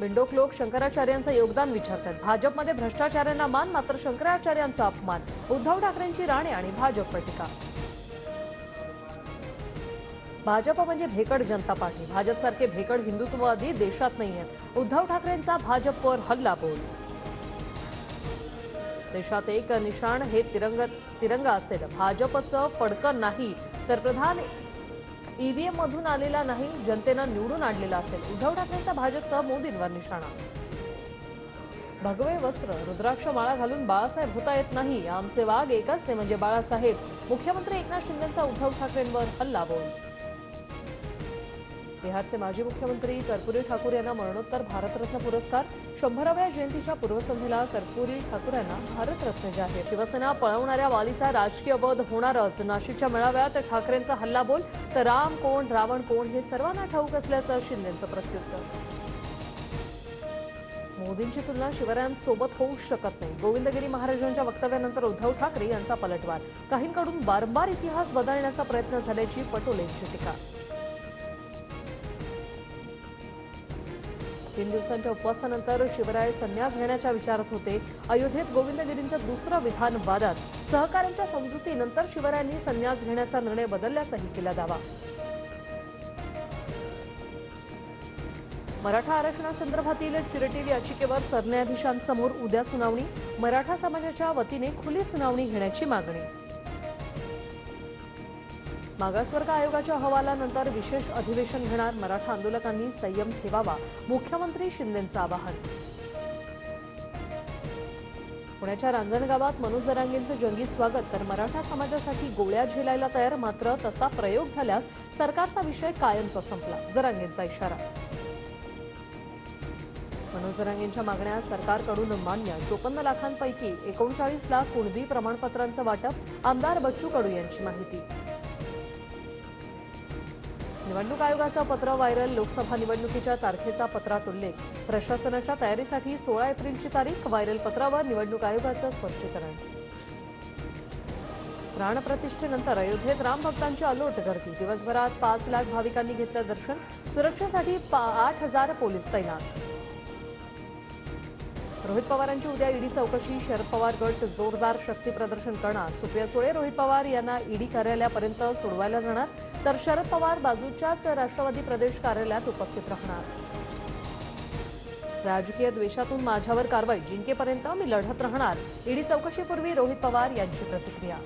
बिंडोक लोक शंकराचार्यांचं योगदान विचारतात. भाजपमध्ये भ्रष्टाचार्यांना मान मात्र शंकराचार्यांचा अपमान. उद्धव ठाकरेंची राणे आणि भाजपवर टीका भाजप म्हणजे भेकड जनता पार्टी. भाजपसारखे भेकड हिंदुत्ववादी देशात नाही आहेत उद्धव ठाकरेंचा भाजपवर हल्ला बोल. देशात एक निशाण हे तिरंग तिरंगा असेल. भाजपचं फडकं नाही तर प्रधान ईव्हीएम मधून आलेला नाही जनतेनं निवडून आणलेला असेल. उद्धव ठाकरेंचा भाजपसह मोदींवर निशाणा. भगवे वस्त्र रुद्राक्ष माळा घालून बाळासाहेब होता येत नाही. आमचे वाघ एकाच ते म्हणजे बाळासाहेब. मुख्यमंत्री एकनाथ शिंदेचा उद्धव ठाकरेंवर हल्ला बोल बिहारचे माजी मुख्यमंत्री कर्पुरी ठाकूर यांना मरणोत्तर भारतरत्न पुरस्कार शंभराव्या जयंतीच्या पूर्वसंध्येला कर्पुरी ठाकूर यांना भारतरत्न जाहीर. शिवसेना पळवणाऱ्या वालीचा राजकीय वध होणारच. नाशिकच्या मेळाव्यात ठाकरेंचा हल्लाबोल तर राम कोण रावण कोण हे सर्वांना ठाऊक असल्याचं शिंदेचं प्रत्युत्तर. मोदींची तुलना शिवरायांसोबत होऊ शकत नाही. गोविंदगिरी महाराजांच्या वक्तव्यानंतर उद्धव ठाकरे यांचा पलटवार. काहींकडून बारंबार इतिहास बदलण्याचा प्रयत्न झाल्याची पटोलेंची टीका. तीन दिवसांच्या उपवासानंतर शिवराय संन्यास घेण्याच्या विचारात होते. अयोध्येत गोविंदगिरींचं दुसरं विधान वादात. सहकाऱ्यांच्या समजुतीनंतर शिवरायांनी संन्यास घेण्याचा निर्णय बदलल्याचाही केला दावा. मराठा आरक्षणासंदर्भातील किरटील याचिकेवर सरन्यायाधीशांसमोर उद्या सुनावणी. मराठा समाजाच्या वतीने खुली सुनावणी घेण्याची मागणी. मागासवर्ग आयोगाच्या अहवालानंतर विशेष अधिवेशन घेणार मराठा आंदोलकांनी संयम ठेवावा मुख्यमंत्री शिंदेंचं आवाहन. पुण्याच्या रांजणगावात मनोज जरांगेंचं जंगी स्वागत तर मराठा समाजासाठी गोळ्या झेलायला तयार मात्र तसा प्रयोग झाल्यास सरकारचा विषय कायमचा संपला जरांगेंचा इशारा. मनोज जरांगेंच्या मागण्या सरकारकडून मान्य चोपन्न लाखांपैकी एकोणचाळीस लाख कुणबी प्रमाणपत्रांचं वाटप आमदार बच्चू कडू यांची माहिती. निवडणूक आयोगाचं पत्र व्हायरल लोकसभा निवडणुकीच्या तारखेचा पत्रात उल्लेख. प्रशासनाच्या तयारीसाठी सोळा एप्रिलची तारीख व्हायरल पत्रावर निवडणूक आयोगाचं स्पष्टीकरण. प्राणप्रतिष्ठेनंतर अयोध्येत रामभक्तांची अलोट गर्दी. दिवसभरात पाच लाख भाविकांनी घेतलं दर्शन. सुरक्षेसाठी पा- आठ हजार पोलीस तैनात. रोहित पवारांची उद्या ईडी चौकशी शरद पवार गट जोरदार शक्ती प्रदर्शन करणार. सुप्रिया सुळे रोहित पवार यांना ईडी कार्यालयापर्यंत सोडवायला जाणार तर शरद पवार बाजूच्याच राष्ट्रवादी प्रदेश कार्यालयात उपस्थित राहणार. राजकीय द्वेषातून माझ्यावर कारवाई जिंकेपर्यंत मी लढत राहणार. ईडी चौकशीपूर्वी रोहित पवार यांची प्रतिक्रिया.